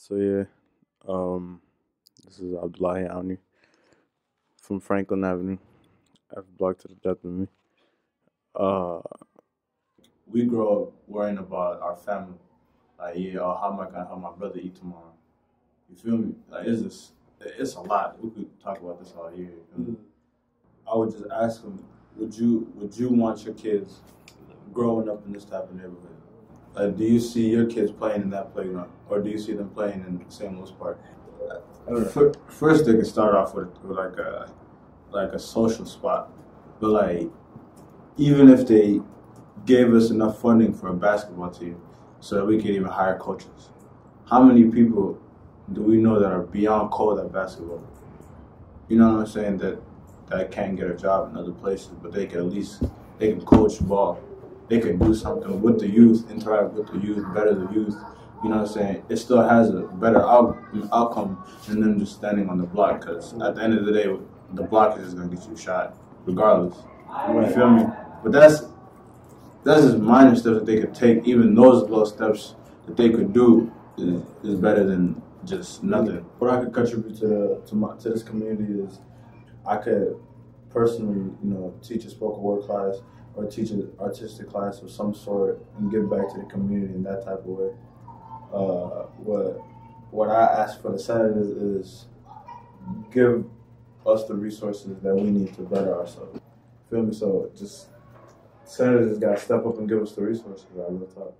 So yeah, um, this is Abdulahi Awuni from Franklin Avenue. F block to the death of me. Uh, we grow up worrying about our family. Like, yeah, oh, how am I gonna help my brother eat tomorrow? You feel me? Like, it's just, it's a lot. We could talk about this all year. Mm-hmm. I would just ask him, would you would you want your kids growing up in this type of neighborhood? Uh, do you see your kids playing in that playground, or do you see them playing in St. Louis Park? First, they can start off with, with like a like a social spot, but like even if they gave us enough funding for a basketball team, so that we could even hire coaches, how many people do we know that are beyond code at basketball? You know what I'm saying? That that can't get a job in other places, but they can at least they can coach ball they could do something with the youth, interact with the youth, better the youth. You know what I'm saying? It still has a better out, outcome than them just standing on the block. Because at the end of the day, the block is just gonna get you shot, regardless. You feel me? But that's that's just minor steps that they could take. Even those little steps that they could do is, is better than just nothing. What I could contribute to to, my, to this community is I could personally, you know, teach a spoken word class or teach an artistic class of some sort and give back to the community in that type of way. Uh, what what I ask for the senators is give us the resources that we need to better ourselves. Feel me? So just senators got to step up and give us the resources. I love talk.